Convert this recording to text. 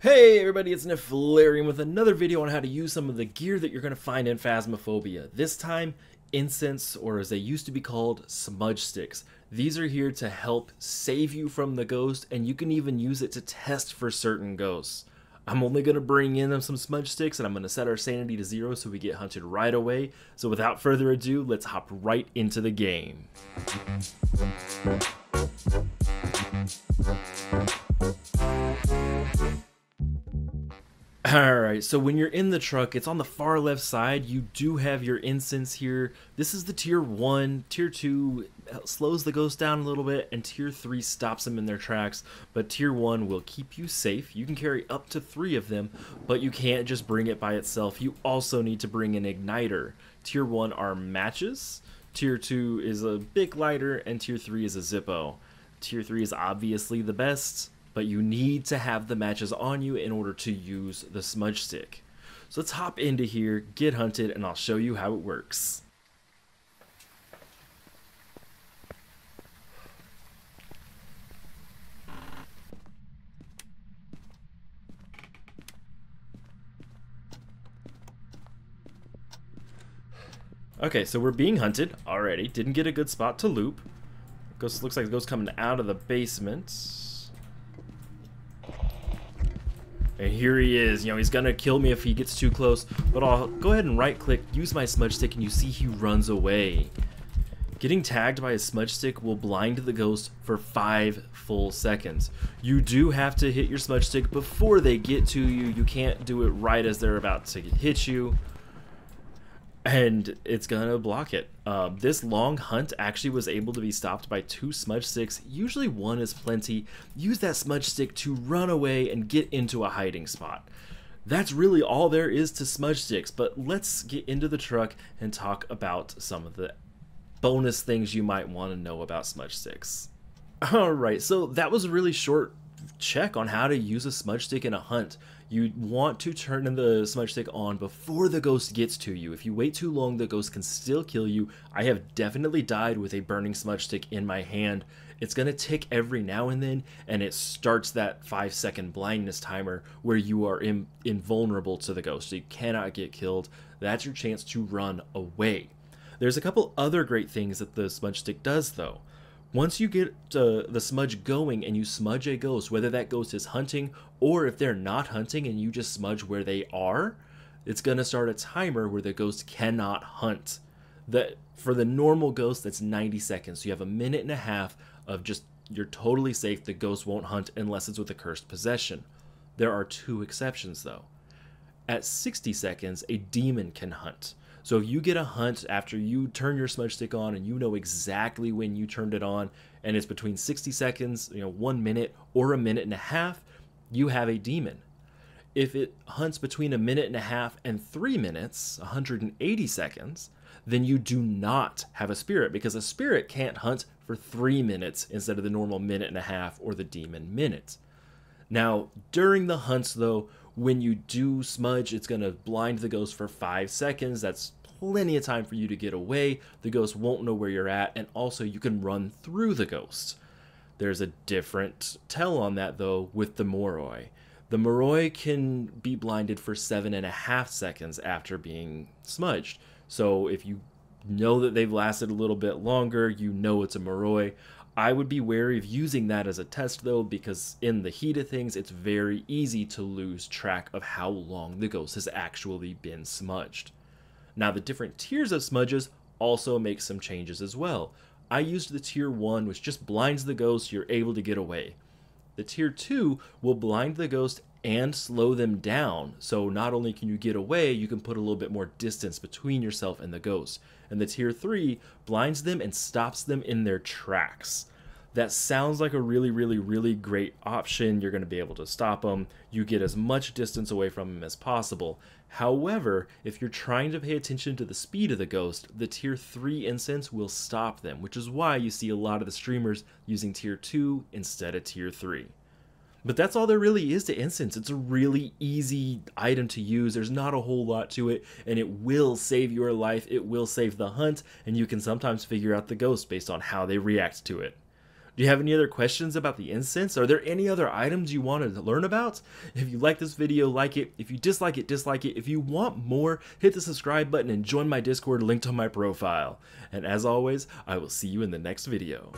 Hey everybody, it's Neflarian with another video on how to use some of the gear that you're going to find in Phasmophobia. This time, incense, or as they used to be called, smudge sticks. These are here to help save you from the ghost, and you can even use it to test for certain ghosts. I'm only going to bring in some smudge sticks, and I'm going to set our sanity to zero so we get hunted right away. So without further ado, let's hop right into the game. Alright, so when you're in the truck, it's on the far left side. You do have your incense here. This is the tier 1. Tier 2 slows the ghost down a little bit, and tier 3 stops them in their tracks. But tier 1 will keep you safe. You can carry up to 3 of them, but you can't just bring it by itself. You also need to bring an igniter. Tier 1 are matches. Tier 2 is a big lighter, and tier 3 is a Zippo. Tier 3 is obviously the best but you need to have the matches on you in order to use the smudge stick. So let's hop into here, get hunted, and I'll show you how it works. Okay, so we're being hunted already. Didn't get a good spot to loop. Ghost looks like the ghost coming out of the basement. And here he is, you know, he's gonna kill me if he gets too close, but I'll go ahead and right click, use my smudge stick, and you see he runs away. Getting tagged by a smudge stick will blind the ghost for 5 full seconds. You do have to hit your smudge stick before they get to you, you can't do it right as they're about to hit you and it's gonna block it. Uh, this long hunt actually was able to be stopped by two smudge sticks. Usually one is plenty. Use that smudge stick to run away and get into a hiding spot. That's really all there is to smudge sticks, but let's get into the truck and talk about some of the bonus things you might want to know about smudge sticks. Alright, so that was a really short check on how to use a smudge stick in a hunt. You want to turn the smudge stick on before the ghost gets to you. If you wait too long, the ghost can still kill you. I have definitely died with a burning smudge stick in my hand. It's going to tick every now and then, and it starts that five second blindness timer where you are in, invulnerable to the ghost. So you cannot get killed. That's your chance to run away. There's a couple other great things that the smudge stick does, though. Once you get uh, the smudge going and you smudge a ghost, whether that ghost is hunting or if they're not hunting and you just smudge where they are, it's going to start a timer where the ghost cannot hunt. That for the normal ghost, that's 90 seconds. So you have a minute and a half of just you're totally safe. The ghost won't hunt unless it's with a cursed possession. There are two exceptions though. At 60 seconds, a demon can hunt. So if you get a hunt after you turn your smudge stick on and you know exactly when you turned it on and it's between 60 seconds, you know, 1 minute or a minute and a half, you have a demon. If it hunts between a minute and a half and 3 minutes, 180 seconds, then you do not have a spirit because a spirit can't hunt for 3 minutes instead of the normal minute and a half or the demon minute. Now, during the hunts though, when you do smudge, it's going to blind the ghost for 5 seconds. That's plenty of time for you to get away. The ghost won't know where you're at, and also you can run through the ghost. There's a different tell on that though with the Moroi. The Moroi can be blinded for seven and a half seconds after being smudged. So if you know that they've lasted a little bit longer, you know it's a Moroi. I would be wary of using that as a test though, because in the heat of things, it's very easy to lose track of how long the ghost has actually been smudged. Now the different tiers of smudges also make some changes as well. I used the tier 1 which just blinds the ghost, you're able to get away. The tier 2 will blind the ghost and slow them down, so not only can you get away, you can put a little bit more distance between yourself and the ghost. And the tier 3 blinds them and stops them in their tracks that sounds like a really, really, really great option. You're going to be able to stop them. You get as much distance away from them as possible. However, if you're trying to pay attention to the speed of the ghost, the tier 3 incense will stop them, which is why you see a lot of the streamers using tier 2 instead of tier 3. But that's all there really is to incense. It's a really easy item to use. There's not a whole lot to it, and it will save your life. It will save the hunt, and you can sometimes figure out the ghost based on how they react to it. Do you have any other questions about the incense? Are there any other items you wanted to learn about? If you like this video, like it. If you dislike it, dislike it. If you want more, hit the subscribe button and join my Discord linked on my profile. And as always, I will see you in the next video.